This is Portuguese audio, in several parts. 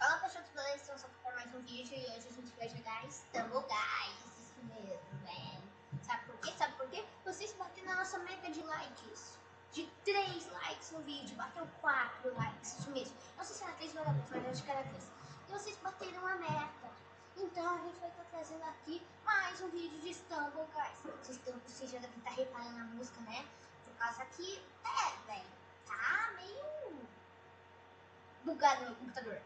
Fala pessoal do beleza, estamos aqui para mais um vídeo e hoje a gente vai jogar Stumble Guys, isso mesmo, velho. Sabe por quê? Sabe por quê? Vocês bateram na nossa meta de likes, de 3 likes no vídeo, bateu 4 likes, isso mesmo. Não sei se era 3 ou era 2, mas acho que era 3. E vocês bateram a meta. Então a gente vai estar trazendo aqui mais um vídeo de Stumble Guys. Vocês, estão, vocês já devem estar reparando na música, né? Por causa que, é, velho, tá bugado no computador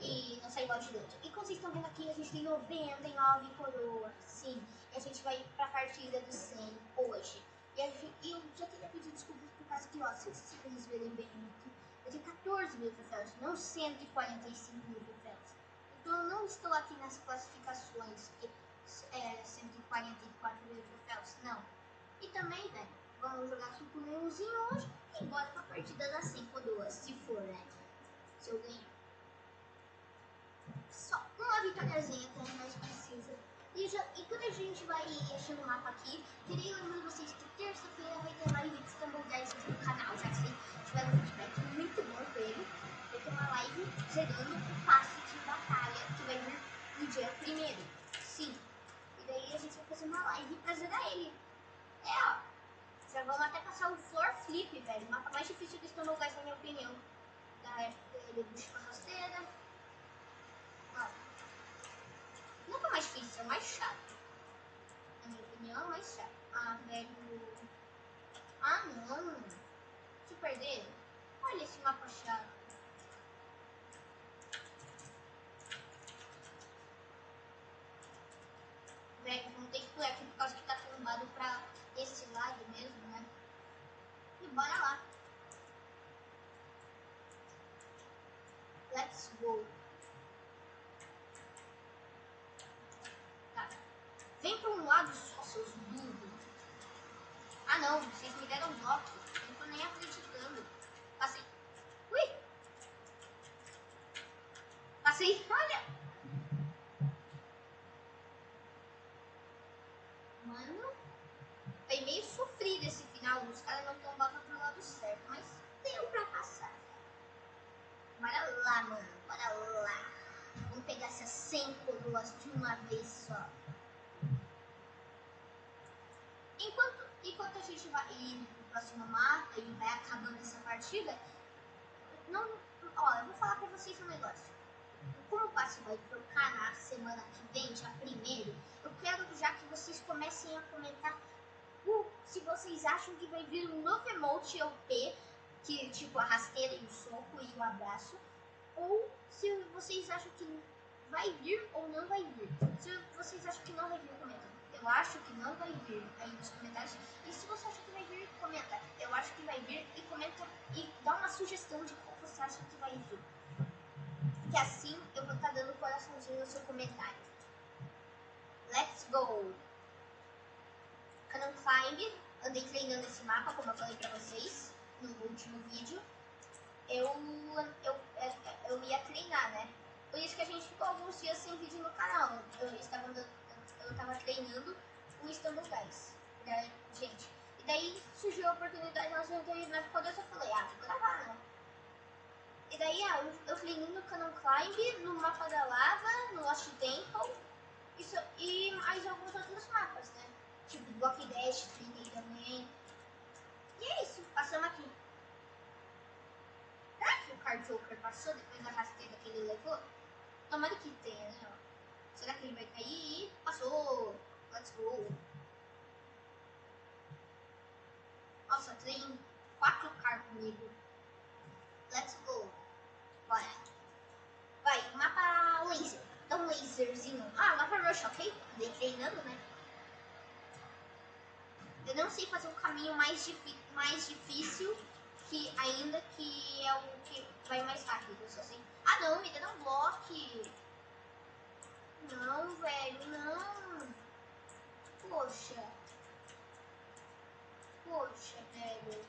e não saiu o download. E como vocês estão vendo aqui, a gente tem 99 coroas, sim. E a gente vai pra partida do 100 hoje. E, gente, eu já queria pedir desculpas por causa que, ó, se vocês verem bem aqui, eu tenho 14 mil troféus, não 145 mil troféus. Então eu não estou aqui nas classificações, que é 144 mil troféus, não. E também, né, vamos jogar super menuzinho hoje e bora pra partida das 100 gente vai enchendo o mapa aqui, queria lembrar vocês que terça-feira vai ter live de Guys aqui no canal, já que tiveram um feedback muito bom com ele. Vai ter uma live jogando o passe de batalha, que vai vir no dia primeiro. Sim. E daí a gente vai fazer uma live pra zerar ele. É, ó. Já vamos até passar o floor flip, velho. O mapa mais difícil do Guys, na minha opinião. Da época ele bucha com rasteira. Nunca mais difícil, é mais chato. Minha opinião, é. Ah, velho. Ah, não. Se perder, olha esse mapa chato. Velho, vamos ter que pular aqui por causa que tá tombado pra esse lado mesmo, né? E bora lá. Let's go. lado só, seus burros. Ah não, vocês me deram bloco. Não tô nem acreditando. Passei. Ui! Passei, olha! Mano, foi meio sofrido esse final. Os caras não tombavam pro lado certo, mas deu pra passar. Bora lá, mano. Bora lá. Vamos pegar essas 100 coroas de uma vez só. gente vai ir pro próximo mapa e vai acabando essa partida, não, ó, eu vou falar pra vocês um negócio. Como o passe vai trocar na semana que vem, dia primeiro, eu quero já que vocês comecem a comentar uh, se vocês acham que vai vir um novo emote OP, que tipo a rasteira e o soco e o abraço, ou se vocês acham que vai vir ou não vai vir. Se vocês acham que não vai vir, comenta. Eu acho que não vai vir aí nos comentários. E se você acha que vai vir, comenta. Eu acho que vai vir e comenta e dá uma sugestão de qual você acha que vai vir. Que assim eu vou estar tá dando coraçãozinho no seu comentário. Let's go! Canon Climb, andei treinando esse mapa, como eu falei pra vocês no último vídeo. Eu, eu, eu, eu ia treinar, né? Por isso que a gente ficou alguns dias sem vídeo no canal. Eu estava eu tava treinando o Istanbul Guys. Né, gente. E daí surgiu a oportunidade, nós entramos na quando eu falei, ah, vou gravar, né? E daí, ah, eu, eu treinei no Canon Climb, no mapa da lava, no Lost Temple, isso, e mais alguns outros mapas, né? Tipo, Block Dash, treinei também. E é isso, passamos aqui. Será que o Card Joker passou depois da rasteira que ele levou? Tomara que tenha, né? Será que ele vai cair? Passou! Let's go! Nossa, tem quatro carros comigo. Let's go! Bora! Vai, mapa laser. Dá um laserzinho. Ah, mapa rush, ok? Andei treinando, né? Eu não sei fazer um caminho mais, mais difícil que ainda que é o que vai mais rápido. Sei. Ah não, me deu um bloco. Não, velho, não. Poxa. Poxa, velho.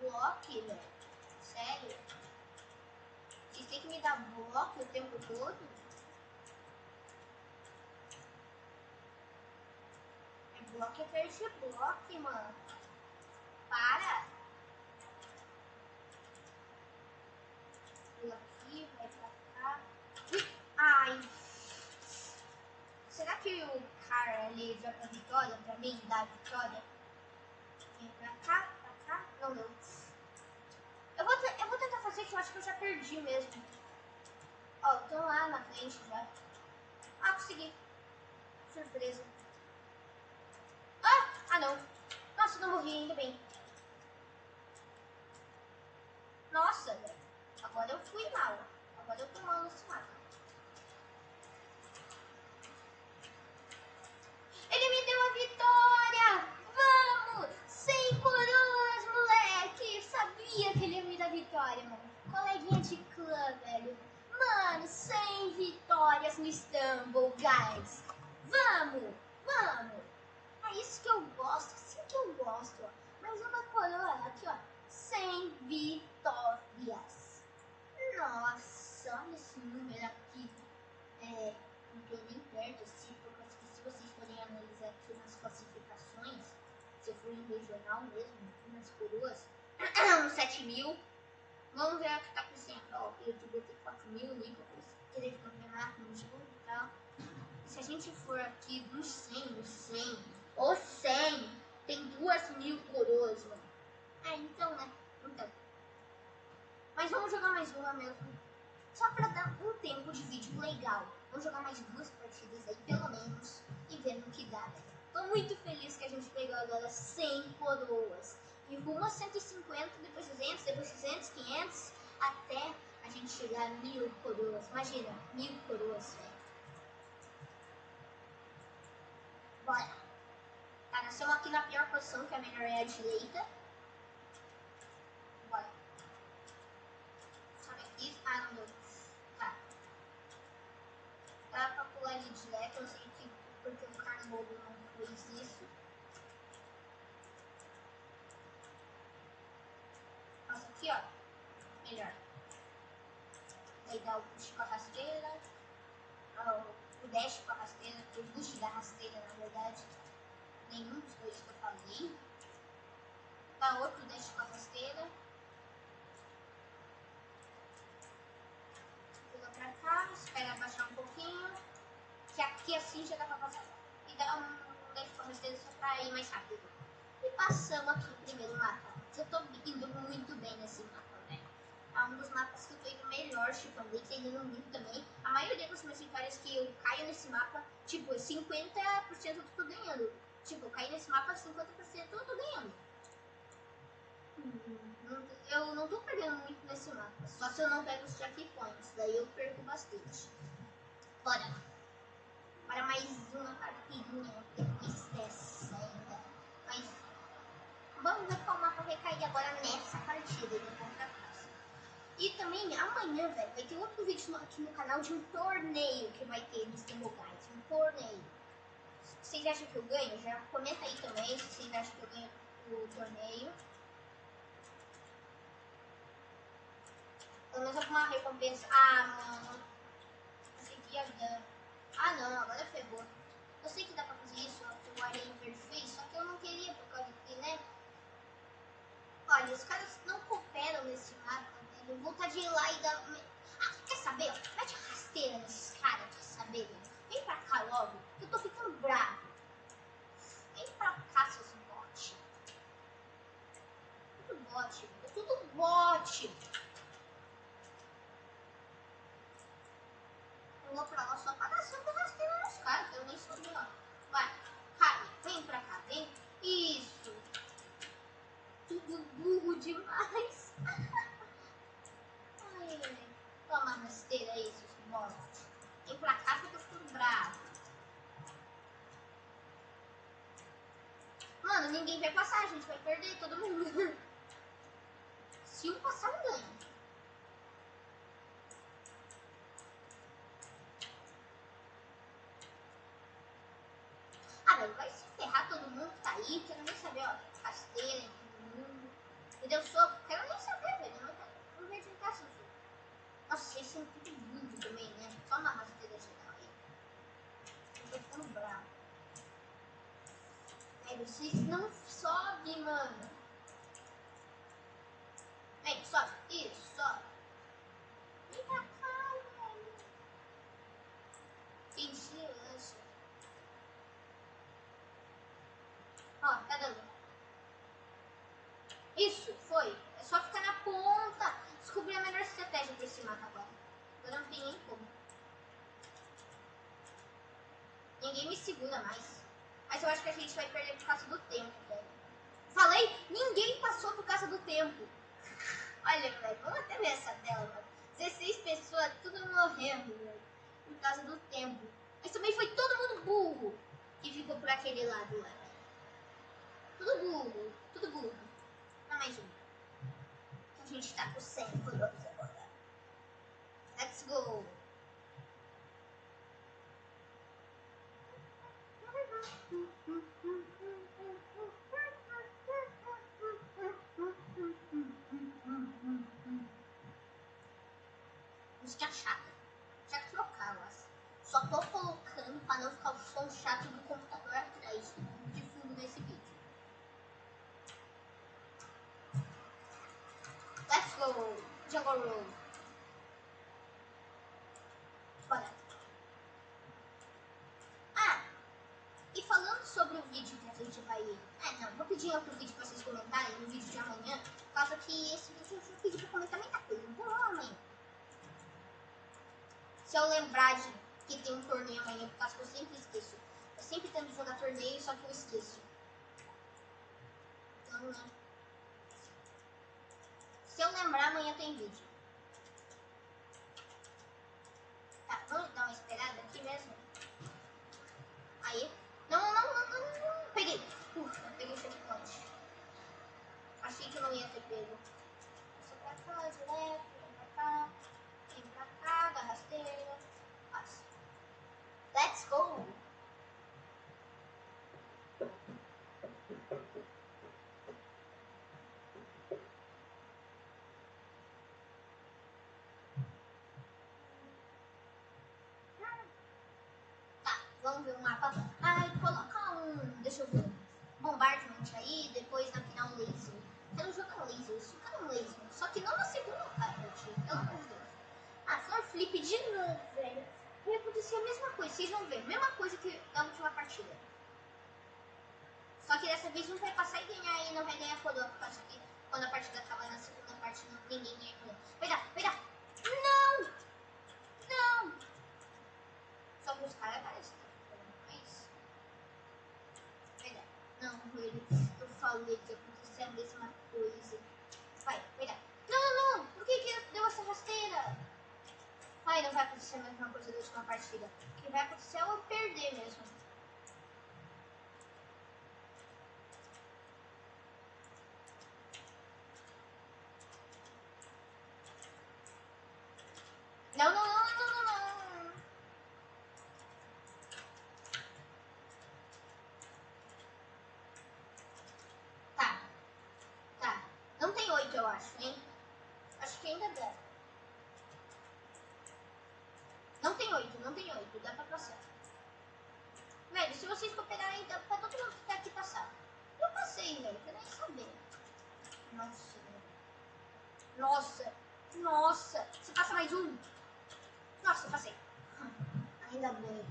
Bloque, velho. Sério? Vocês têm que me dar bloco o tempo todo? É bloco é perder bloco, mano. Para. Pula aqui, vai pra cá. Ui. Já pra vitória, pra mim, dar a vitória. Vem pra cá, pra cá. Não deu. Eu vou, eu vou tentar fazer que eu acho que eu já perdi mesmo. Ó, tô lá na frente já. Ah, consegui. Surpresa. Ah! Ah, não. Nossa, não morri, ainda bem. Istanbul, guys. Vamos, vamos. É isso que eu gosto, assim que eu gosto. Ó. Mais uma coroa aqui, ó. 100 vitórias. Nossa, olha esse número aqui. É, não tô nem perto, assim, porque se vocês forem analisar aqui nas classificações, se eu for em regional mesmo, nas coroas, 7 mil. Vamos ver o que tá acontecendo. Ó, eu botei 4 mil ali, que eu querer gente for aqui dos 100, dos 100, ou 100, tem 2 mil coroas, mano. É, então, né? Então. Mas vamos jogar mais uma mesmo. Só pra dar um tempo de vídeo legal. Vamos jogar mais duas partidas aí, pelo menos, e ver no que dá, velho. Tô muito feliz que a gente pegou agora 100 coroas e rumo a 150, depois 200, depois 200, 500, até a gente chegar a mil coroas. Imagina, mil coroas, velho. Bora. Tá, nós estamos aqui na pior posição, que a melhor é a direita. Bora. Sabe aqui? Ah, não deu. Tá. Dá pra pular ali direto, eu sei que porque o cara bobo não fez isso. aqui, ó. Melhor. Daí dá o push com a rasteira. O dash com a rasteira. O boost da rasteira, na verdade. Nenhum dos dois que eu falei. Dá outro dash com a rasteira. Pula pra cá. Espera abaixar um pouquinho. Que aqui assim já dá pra passar. E dá um dash com a rasteira só pra ir mais rápido. E passamos aqui o primeiro mapa eu tô indo muito bem nesse mapa, velho. É um dos mapas que eu tô vitórias que eu caio nesse mapa, tipo, 50% eu tô ganhando. Tipo, eu caí nesse mapa, 50% eu tô ganhando. Eu não tô perdendo muito nesse mapa. Só se eu não pego os checkpoints. Daí eu perco bastante. Bora. Para mais uma partidinha ainda. Mas vamos ver qual mapa vai cair agora nessa partida casa. E também amanhã, velho, vai ter outro vídeo aqui no canal de um torneio que vai ter no Steam Guys. Um torneio. Vocês acham que eu ganho? Já comenta aí também se vocês acham que eu ganho o torneio. Pelo menos alguma recompensa. Ah, mano. Consegui a dano. Ah, não, agora ferrou. Eu sei que dá pra fazer isso, o Arena Interface, só que eu não queria por causa que, né? Olha, os caras não cooperam nesse mapa, velho. Vontade de ir lá e dar. Ah, quer saber? Ó? Mete rasteira nesses caras, quer saber? Velho? Vem pra cá logo, que eu tô ficando bravo. Vem pra cá, seus bots. Tudo bot, velho. Tudo bot. Eu vou pra lá só pra dar sempre rasteira nos caras, que eu nem sabia, ó. Vai, cai, vem pra cá, vem. Isso tudo burro demais. Ai, toma rasteira aí, seus bosta. Vem pra cá que eu tô ficando bravo. Mano, ninguém vai passar, a gente vai perder todo mundo. Se um passar, um ganha. Ah, velho, vai se ferrar todo mundo que tá aí, quero nem saber, ó, rasteira, me deu soco. Quero nem saber, velho. Não, não vejo em casa, filho. Nossa, vocês são tudo lindo também, né? Só uma rasteira geral aí. Eu tô ficando bravo. Aí vocês não foi. É só ficar na ponta. Descobrir a melhor estratégia pra esse mapa agora. Eu não tenho nem como. Ninguém me segura mais. Mas eu acho que a gente vai perder por causa do tempo, velho. Falei, ninguém passou por causa do tempo. Olha, velho, vamos até ver essa tela, mano. 16 pessoas, tudo morrendo, velho. Por causa do tempo. Mas também foi todo mundo burro que ficou por aquele lado lá, velho. Tudo burro, tudo burro. Não mais um. Gente tá com 100 coroas agora. Let's go. Música chata. Já que trocar, eu acho. Só tô colocando pra não ficar o som chato do computador atrás de fundo desse vídeo. Let's Road. Bora. Ah, e falando sobre o vídeo que a gente vai. É, não, vou pedir outro vídeo pra vocês comentarem no vídeo de amanhã, por causa que esse vídeo eu vou pedir pra comentar muita coisa. Então, amanhã. Se eu lembrar de que tem um torneio amanhã, por causa que eu sempre esqueço. Eu sempre tento jogar torneio, só que eu esqueço. Então, né? Se eu lembrar, amanhã tem vídeo. Tá, vamos dar uma esperada aqui mesmo? Aí. Não, não, não, não, não. Peguei. Ufa, peguei o checkpoint. Achei que não ia ter pego. Só pra cá, direto, vem pra cá. Vem pra cá, dá rasteira. Passa. Let's go! Tá, vamos ver o mapa. Ai, coloca Bombardment aí, depois na final laser. Quero jogar laser, isso um laser. Só que não na segunda parte, pelo amor de Deus. Ah, um flip de novo, velho. Vai acontecer a mesma coisa, vocês vão ver. Mesma coisa que da última partida. Só que dessa vez um vai passar e ganhar e não vai ganhar coroa, por causa que quando a partida acabar na segunda parte, não- ninguém ganha coroa. Vai. Não! Não! Só que os caras parecem que tá ficando mais. Vai dar. Não, ele. Eu falei que ia acontecer a mesma coisa. Vai, vai dar. Não, não, não! Por que, que deu essa rasteira? Ai, não vai acontecer a mesma coisa da última partida. O que vai acontecer é eu perder mesmo. Não, não, não, não, não, não. Tá. Tá. Não tem oito, eu acho, hein? Acho que ainda dá. Não tem oito, não tem oito. Dá pra passar. Velho, se vocês cooperarem, dá pra todo mundo que tá aqui passar. Eu passei, velho. Quero nem saber. Nossa, velho. Nossa. Nossa. Você passa mais um? Nossa, eu passei. Ainda bem.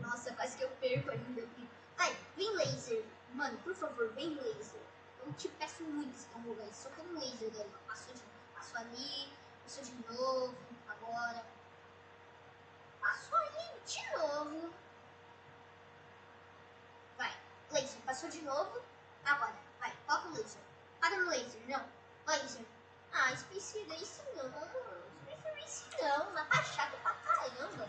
Nossa, quase que eu perco ainda aqui. Ai, vem laser. Mano, por favor, vem laser. Eu te peço Só um laser daí. ó. Passou, de, passou ali, passou de novo, agora. Passou ali de novo. Vai, laser, passou de novo. Agora, vai, coloca o laser. Para no laser, não. Laser. Ah, Space Race não. Space Race não. Mapa chato pra caramba.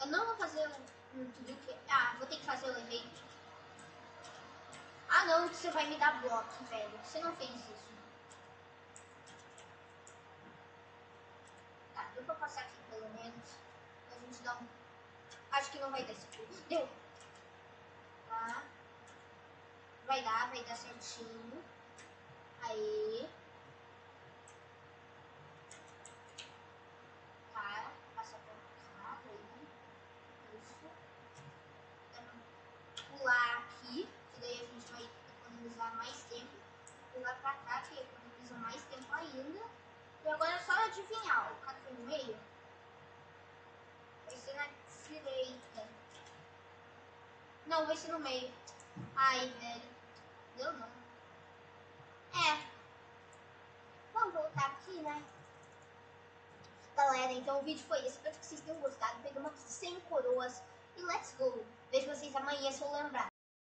Eu não vou fazer um, um tudo que. Ah, vou ter que fazer o evento. Ah não, você vai me dar bloco, velho. Você não fez isso. Tá, deu pra passar aqui pelo menos. A gente dá um. Acho que não vai dar esse. Deu! Tá. Vai dar, vai dar certinho. Aí. sanduíche no meio. Ai, velho. Deu não. É. Vamos voltar aqui, né? Galera, então o vídeo foi esse. Espero que vocês tenham gostado. Pegamos aqui 100 coroas. E let's go. Vejo vocês amanhã se eu lembrar.